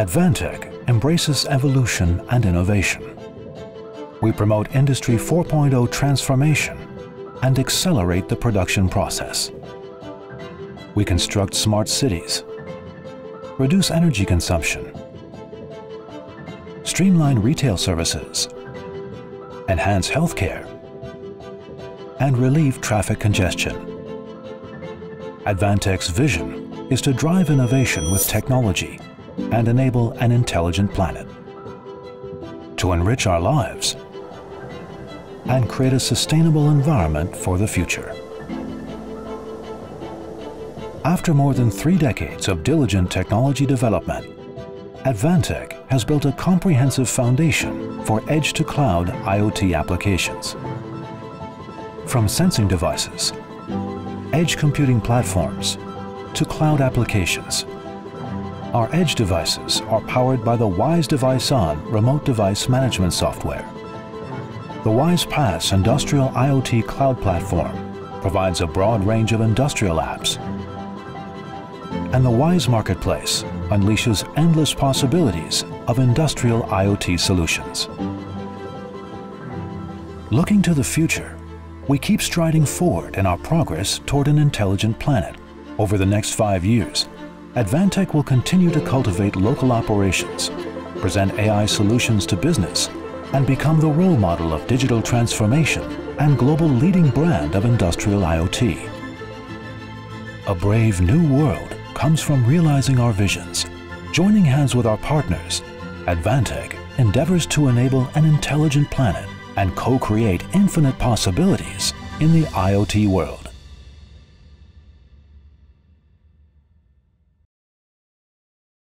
Advantech embraces evolution and innovation. We promote Industry 4.0 transformation and accelerate the production process. We construct smart cities, reduce energy consumption, streamline retail services, enhance healthcare, and relieve traffic congestion. Advantech's vision is to drive innovation with technology and enable an intelligent planet. To enrich our lives and create a sustainable environment for the future. After more than three decades of diligent technology development, Advantech has built a comprehensive foundation for edge-to-cloud IoT applications. From sensing devices, edge computing platforms, to cloud applications, our edge devices are powered by the WISE Device On remote device management software. The WISE PaaS Industrial IoT Cloud Platform provides a broad range of industrial apps. And the WISE Marketplace unleashes endless possibilities of industrial IoT solutions. Looking to the future, we keep striding forward in our progress toward an intelligent planet. Over the next five years, Advantech will continue to cultivate local operations, present AI solutions to business, and become the role model of digital transformation and global leading brand of industrial IoT. A brave new world comes from realizing our visions. Joining hands with our partners, Advantech endeavors to enable an intelligent planet and co-create infinite possibilities in the IoT world.